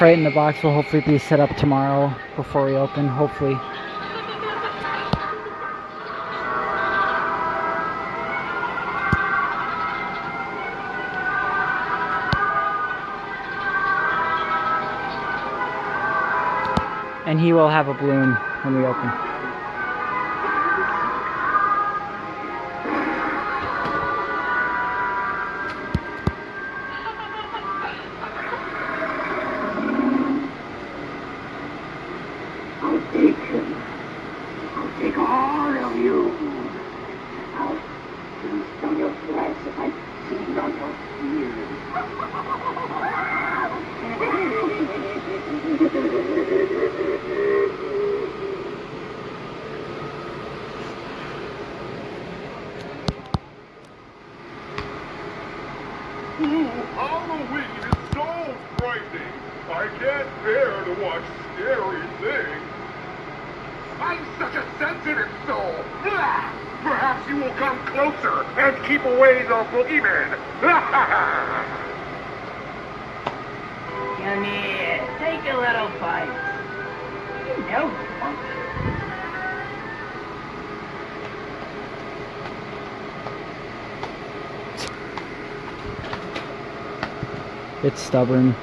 Fright in the box will hopefully be set up tomorrow before we open. Hopefully. And he will have a balloon when we open. I'll take him. I'll take all of you. I'll feast on your flesh if I feed on your fears. Ooh, Halloween is so frightening. I can't bear to watch scary things. I'm such a sensitive soul. Blah! Perhaps you will come closer and keep away the boogeyman. Come here, take a little bite. You know you want It's stubborn.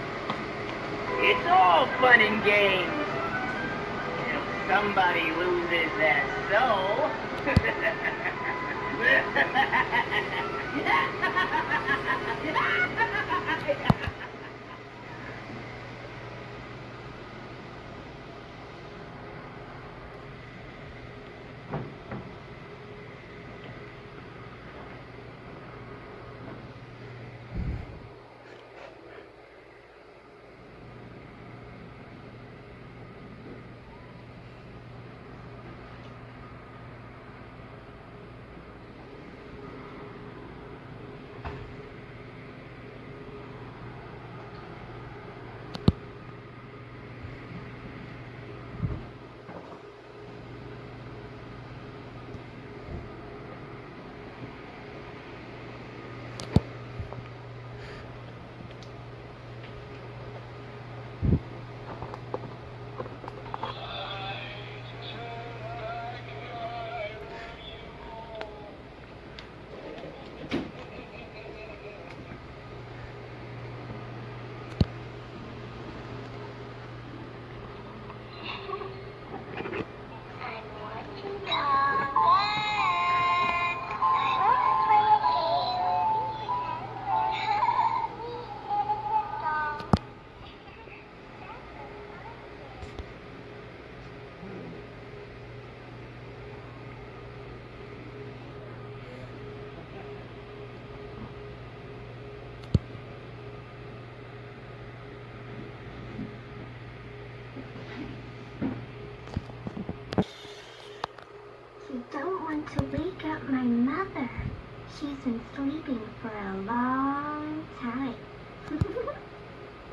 Been sleeping for a long time.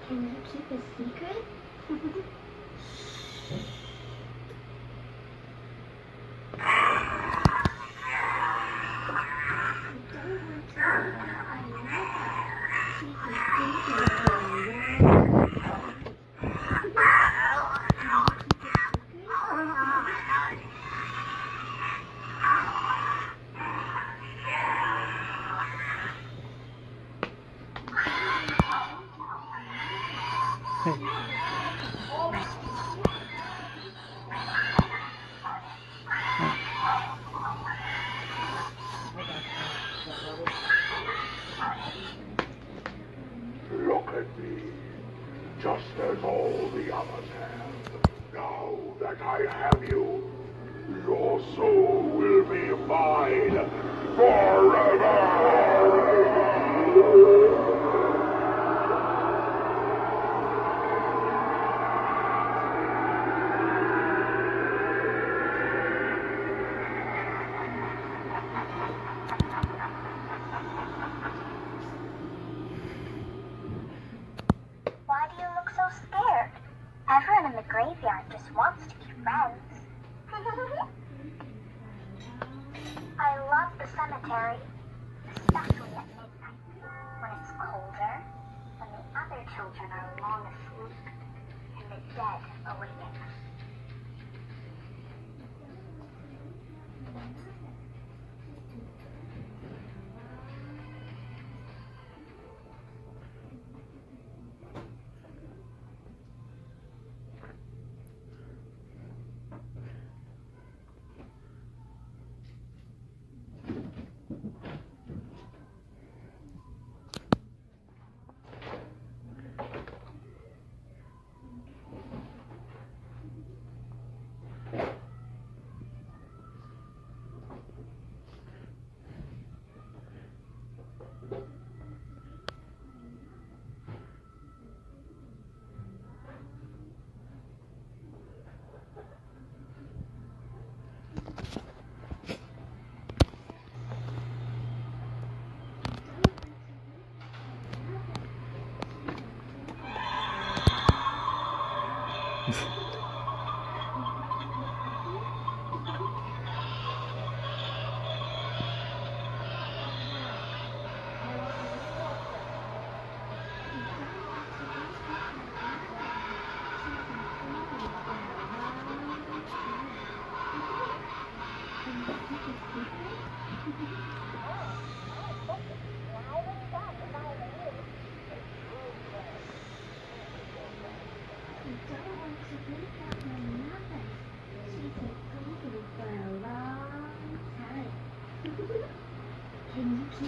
Can you keep a secret? You don't want to wake up my mother. She's been sleeping for a long time. Look at me, just as all the others have. Now that I have you, your soul will be mine forever.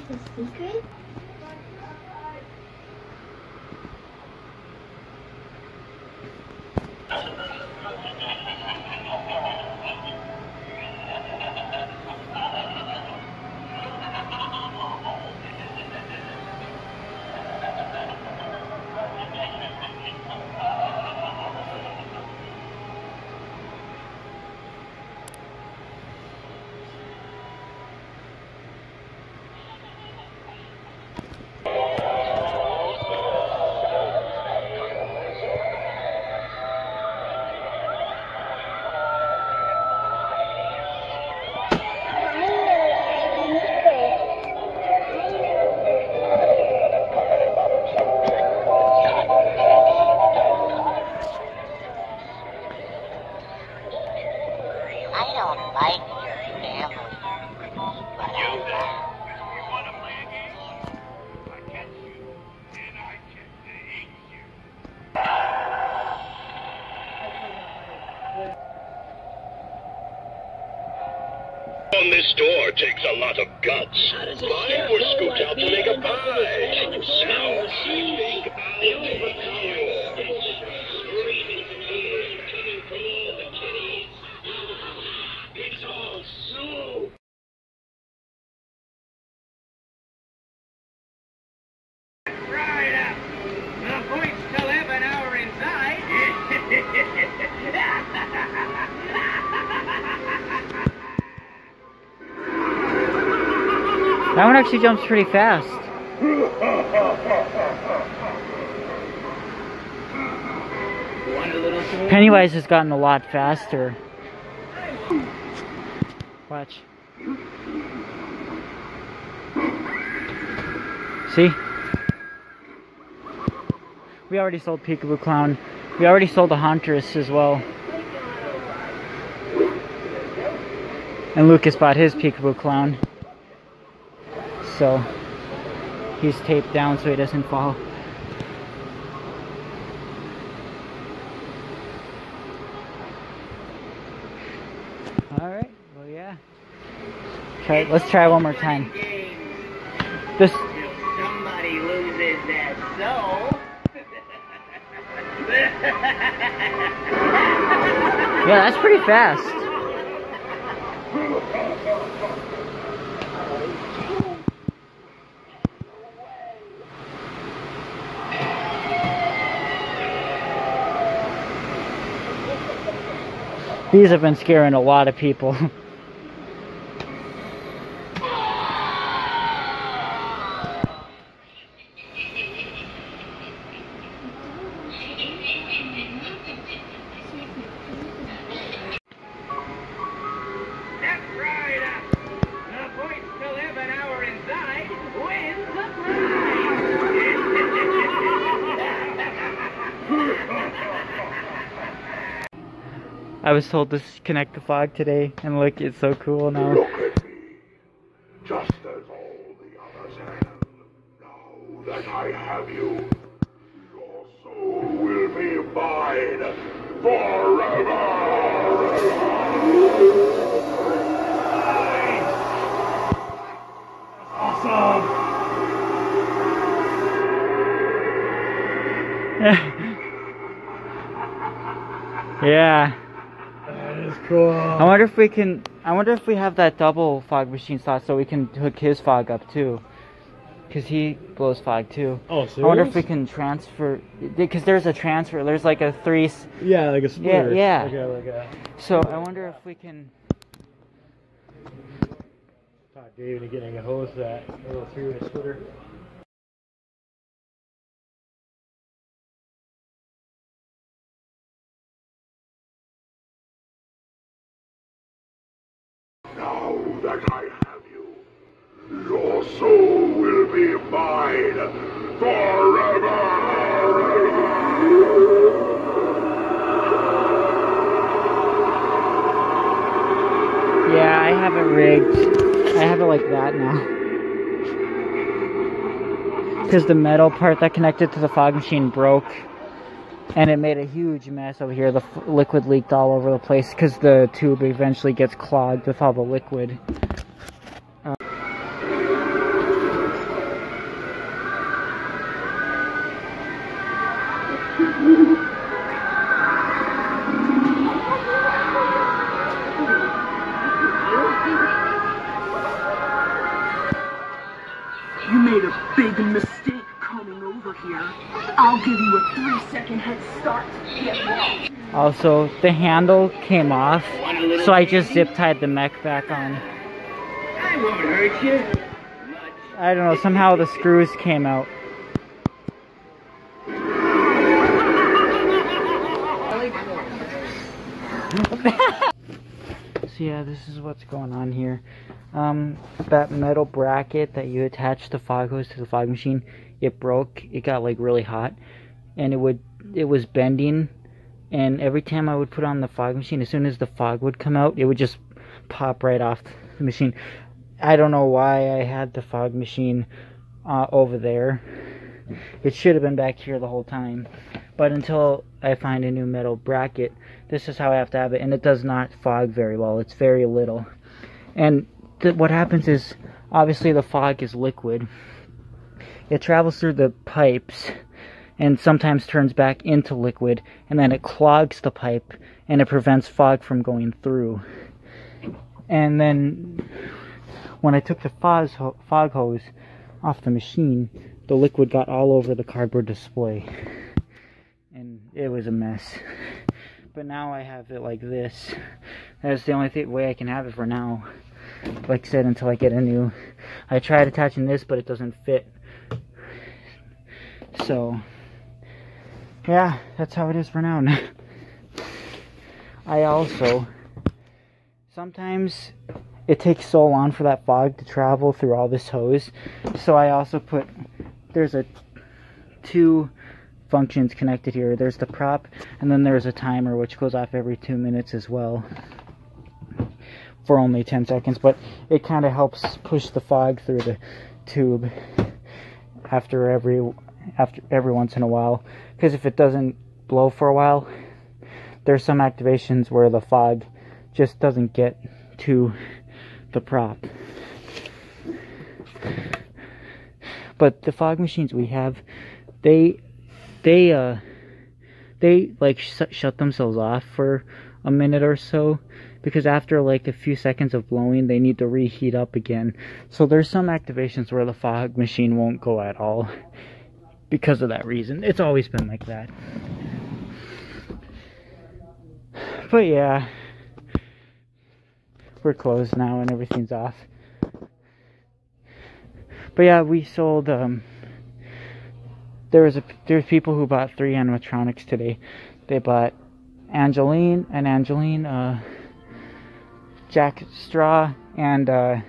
A secret? A lot of guts. Actually jumps pretty fast. Pennywise has gotten a lot faster. Watch. See? We already sold Peekaboo Clown. We already sold the Hauntress as well. And Lucas bought his Peekaboo Clown. So, he's taped down so he doesn't fall. Alright, well yeah. Try, let's try one more time. This somebody loses their soul. Yeah, that's pretty fast. These have been scaring a lot of people. was told to connect the fog today, and look, it's so cool now. Is cool. I wonder if we can. I wonder if we have that double fog machine slot so we can hook his fog up too. Cause he blows fog too. Oh, I wonder if we can transfer. Because there's a transfer. There's like a three. Yeah, like a splitter. yeah. Like a, like a. So I wonder if we can. Taught Dave into getting a hose that a little three-way splitter. That I have you, your soul will be mine forever. Yeah, I have it rigged. I have it like that now. Because the metal part that connected to the fog machine broke. And it made a huge mess over here. The liquid leaked all over the place because the tube eventually gets clogged with all the liquid. Also, the handle came off, so I just zip tied the mech back on. I won't hurt you. Much. I don't know, somehow the screws came out. So yeah, this is what's going on here. Um, that metal bracket that you attach the fog hose to the fog machine, it broke. It got like really hot, and it would it was bending. And every time I would put on the fog machine, as soon as the fog would come out, it would just pop right off the machine. I don't know why I had the fog machine uh, over there. It should have been back here the whole time. But until I find a new metal bracket, this is how I have to have it. And it does not fog very well. It's very little. And what happens is, obviously the fog is liquid. It travels through the pipes and sometimes turns back into liquid. And then it clogs the pipe and it prevents fog from going through. And then when I took the fog, ho- fog hose off the machine, the liquid got all over the cardboard display. And it was a mess. But now I have it like this. That's the only th- way I can have it for now. Like I said, until I get a new. I tried attaching this, but it doesn't fit. So, yeah, that's how it is for now. I also. Sometimes it takes so long for that fog to travel through all this hose. So I also put there's a two functions connected here. There's the prop and then there's a timer which goes off every 2 minutes as well. For only 10 seconds, but it kind of helps push the fog through the tube after every after every once in a while because if it doesn't blow for a while there's some activations where the fog just doesn't get to the prop. But the fog machines we have, they, they, uh, they like sh- shut themselves off for a minute or so because after like a few seconds of blowing, they need to reheat up again. So there's some activations where the fog machine won't go at all because of that reason. It's always been like that. But yeah, we're closed now and everything's off. But yeah, we sold. Um, there was a there's people who bought three animatronics today. They bought Angeline and Angeline, uh, Jack Straw, and uh,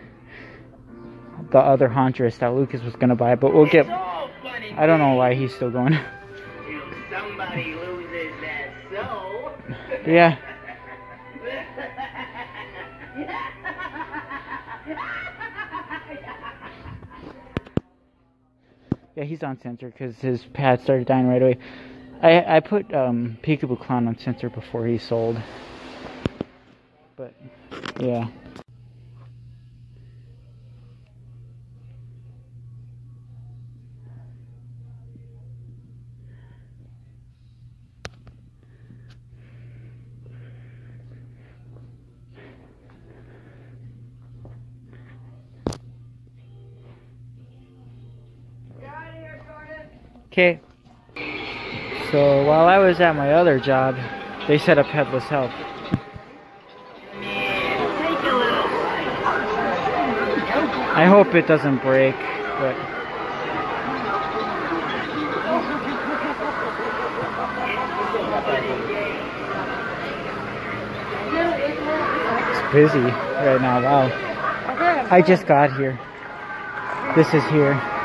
the other Hauntress that Lucas was gonna buy. But we'll get. I don't know why he's still going. somebody loses that soul. yeah. Yeah, he's on sensor because his pad started dying right away. I I put um, Peekaboo Clown on sensor before he sold, but yeah. Okay. So while I was at my other job, they set up headless help. I hope it doesn't break, but it's busy right now. Wow. I just got here. This is here.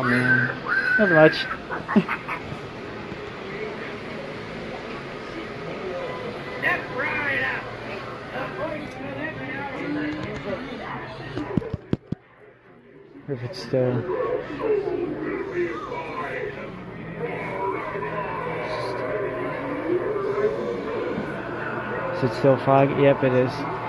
My man? Not much. If it's still. Is it still fog? Yep, it is.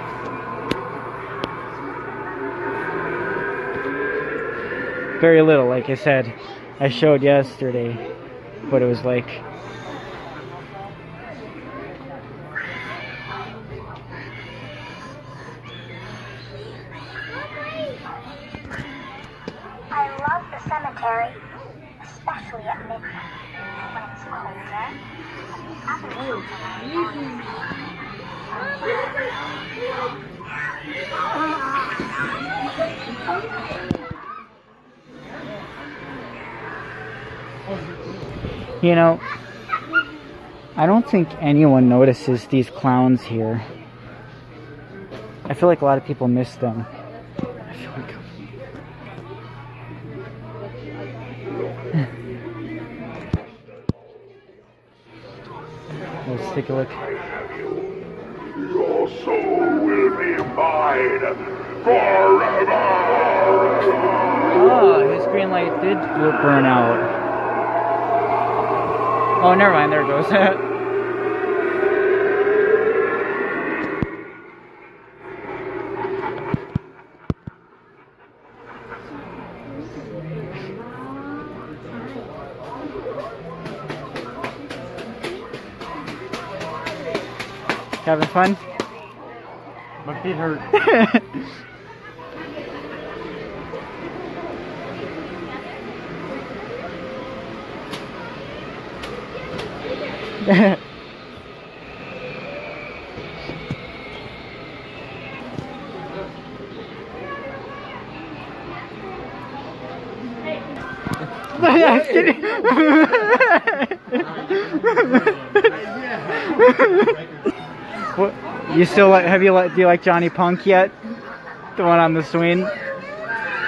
Very little, like I said. I showed yesterday what it was like. I love the cemetery, especially at midnight when it's colder. You know, I don't think anyone notices these clowns here. I feel like a lot of people miss them. I feel like Let's take a look. Your soul will be mine forever. Oh, his green light did burn out. Oh, never mind. There it goes. Having fun? My feet hurt. I'm kidding. what, you still like? Have you like? Do you like Johnny Punk yet? The one on the swing.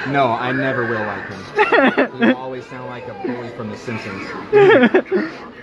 No, I never will like him. He always sound like a bully from The Simpsons.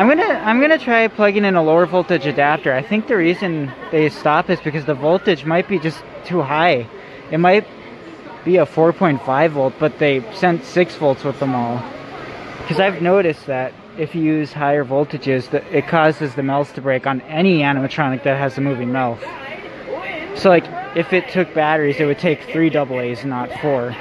I'm gonna I'm gonna try plugging in a lower voltage adapter. I think the reason they stop is because the voltage might be just too high. It might be a 4.5 volt, but they sent 6 volts with them all. Because I've noticed that if you use higher voltages, that it causes the mouths to break on any animatronic that has a moving mouth. So like, if it took batteries, it would take three AA's, not four.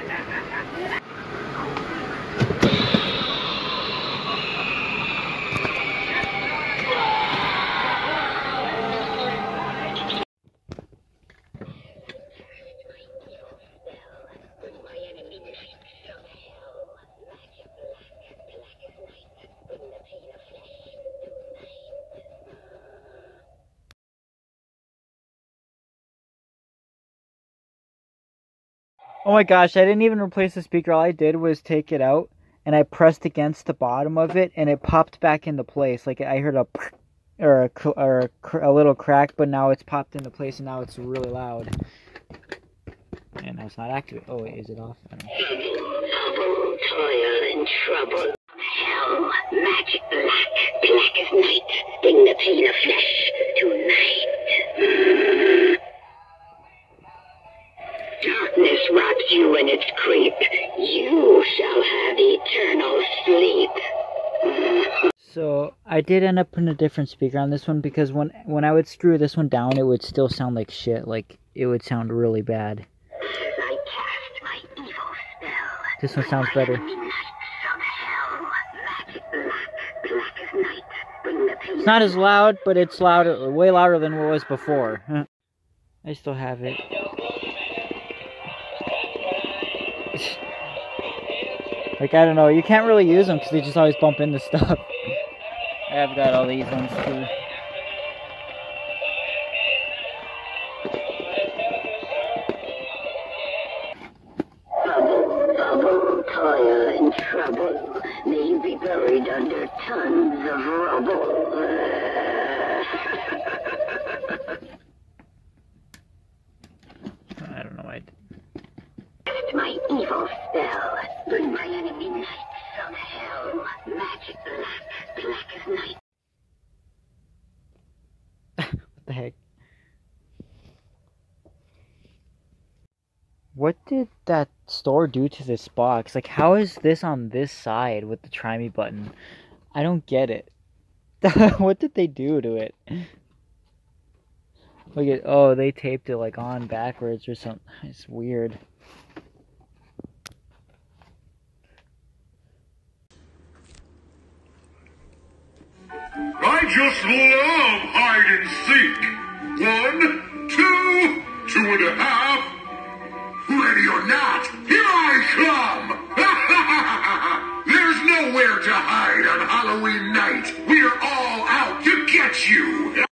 Oh my gosh, I didn't even replace the speaker. All I did was take it out and I pressed against the bottom of it and it popped back into place. Like I heard a or a, or a, a little crack, but now it's popped into place and now it's really loud. And now it's not activated. Oh wait, is it off? Hell, magic black, black as night. Bring the pain of flesh I did end up putting a different speaker on this one because when when I would screw this one down, it would still sound like shit. Like it would sound really bad. I cast my evil spell. This one sounds better. Midnight from hell. Magic black, black as night. Bring the pain It's not as loud, but it's louder, way louder than what it was before. I still have it. Like I don't know, you can't really use them because they just always bump into stuff. I've got all these ones too. Trouble. May be buried under tons of rubble. Store do to this box? Like, how is this on this side with the try me button? I don't get it. what did they do to it? Look at oh, they taped it like on backwards or something. It's weird. I just love hide and seek. One, two, two and a half. Ready or not, here I come! There's nowhere to hide on Halloween night. We're all out to get you!